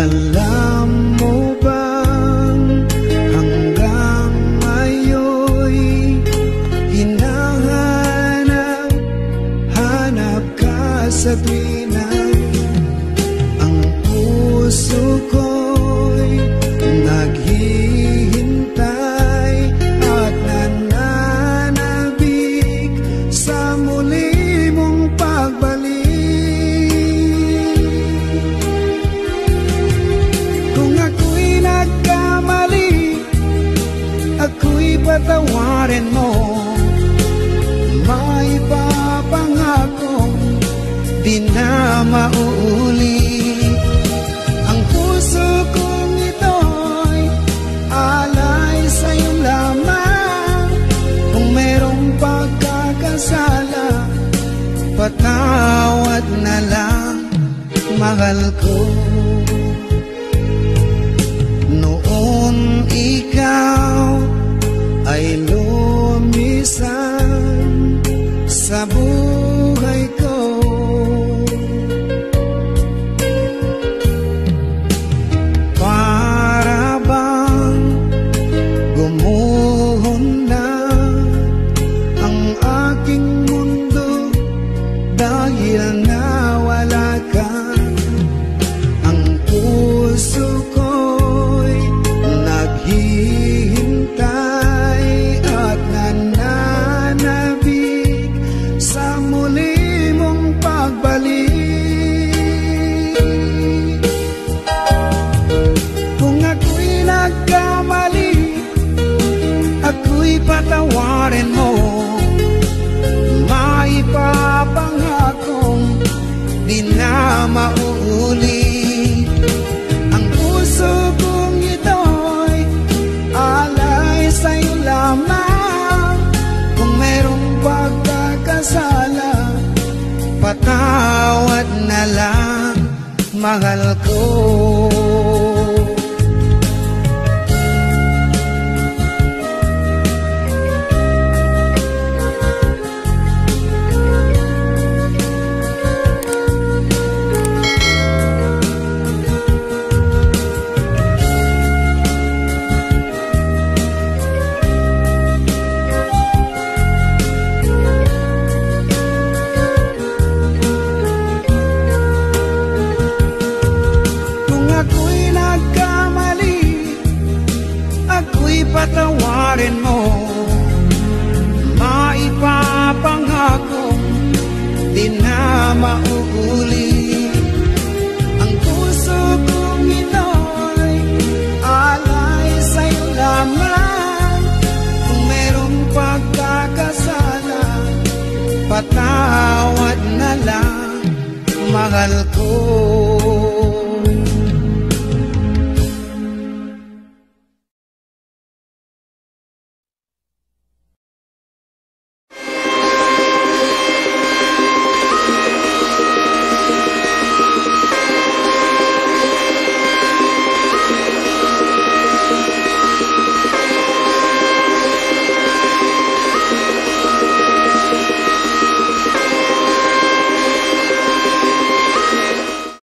Alam bang hanggang ngayon Hinahanap, hanap ka sa na mauulit Ang puso kong ito'y Alay sa'yo lamang. Kung merong pagkakasala Patawad na lang Mahal ko patawarin mo. Maipapangakong di na mauulit Ang puso kong ito'y alay sa'yo lamang Kung merong pagkakasala Patawad na lang, mahal ko Patawad na lang. Mahal ko